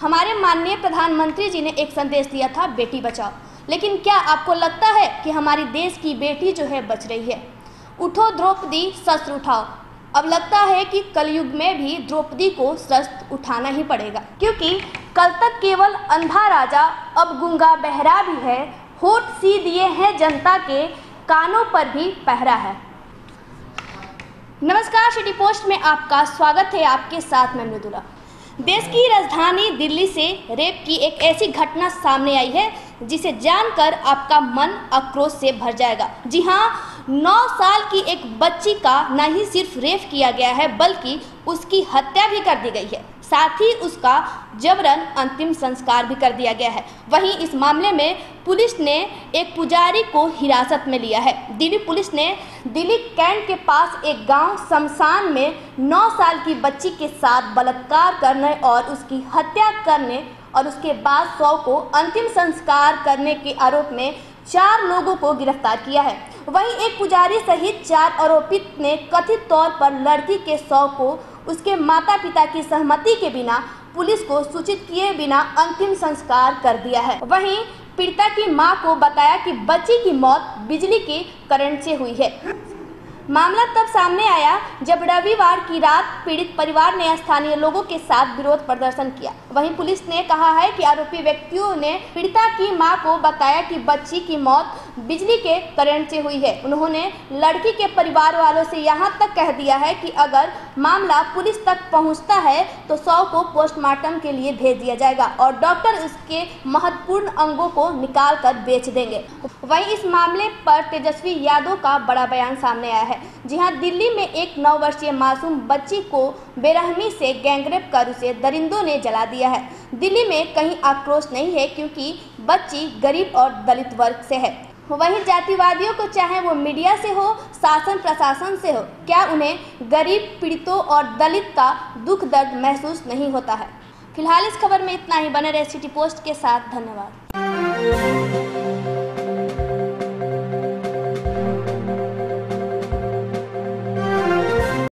हमारे माननीय प्रधानमंत्री जी ने एक संदेश दिया था, बेटी बचाओ। लेकिन क्या आपको लगता है कि हमारी देश की बेटी जो है, बच रही है? उठो द्रौपदी, शस्त्र उठाओ। अब लगता है कि कलयुग में भी द्रौपदी को शस्त्र उठाना ही पड़ेगा, क्योंकि कल तक केवल अंधा राजा, अब गुंगा बहरा भी है, होठ सी दिए हैं जनता के कानों पर भी पहरा है। नमस्कार, सिटी पोस्ट में आपका स्वागत है आपके साथ मैं मृदुला। देश की राजधानी दिल्ली से रेप की एक ऐसी घटना सामने आई है, जिसे जानकर आपका मन आक्रोश से भर जाएगा। जी हाँ नौ साल की एक बच्ची का न ही सिर्फ़ रेप किया गया है, बल्कि उसकी हत्या भी कर दी गई है। साथ ही उसका जबरन अंतिम संस्कार भी कर दिया गया है। वहीं इस मामले में पुलिस ने एक पुजारी को हिरासत में लिया है। दिल्ली पुलिस ने दिल्ली कैंट के पास एक गाँव शमशान में 9 साल की बच्ची के साथ बलात्कार करने और उसकी हत्या करने और उसके बाद शव को अंतिम संस्कार करने के आरोप में चार लोगों को गिरफ़्तार किया है। वहीं एक पुजारी सहित चार आरोपित ने कथित तौर पर लड़की के शव को उसके माता पिता की सहमति के बिना पुलिस को सूचित किए बिना अंतिम संस्कार कर दिया है। वहीं पीड़िता की माँ को बताया कि बच्ची की मौत बिजली के करंट से हुई है। मामला तब सामने आया जब रविवार की रात पीड़ित परिवार ने स्थानीय लोगों के साथ विरोध प्रदर्शन किया। वहीं पुलिस ने कहा है कि आरोपी व्यक्तियों ने पीड़िता की माँ को बताया कि बच्ची की मौत बिजली के करंट से हुई है। उन्होंने लड़की के परिवार वालों से यहाँ तक कह दिया है कि अगर मामला पुलिस तक पहुँचता है तो सौ को पोस्टमार्टम के लिए भेज दिया जाएगा और डॉक्टर उसके महत्वपूर्ण अंगों को निकाल कर बेच देंगे। वहीं इस मामले पर तेजस्वी यादव का बड़ा बयान सामने आया है। जी हाँ दिल्ली में एक नौ वर्षीय मासूम बच्ची को बेरहमी से गैंगरेप कर उसे दरिंदों ने जला दिया है। दिल्ली में कहीं आक्रोश नहीं है क्योंकि बच्ची गरीब और दलित वर्ग से है। वहीं जातिवादियों को चाहे वो मीडिया से हो, शासन प्रशासन से हो, क्या उन्हें गरीब, पीड़ितों और दलित का दुख दर्द महसूस नहीं होता है? फ़िलहाल इस खबर में इतना ही। बने रहे सिटी पोस्ट के साथ। धन्यवाद।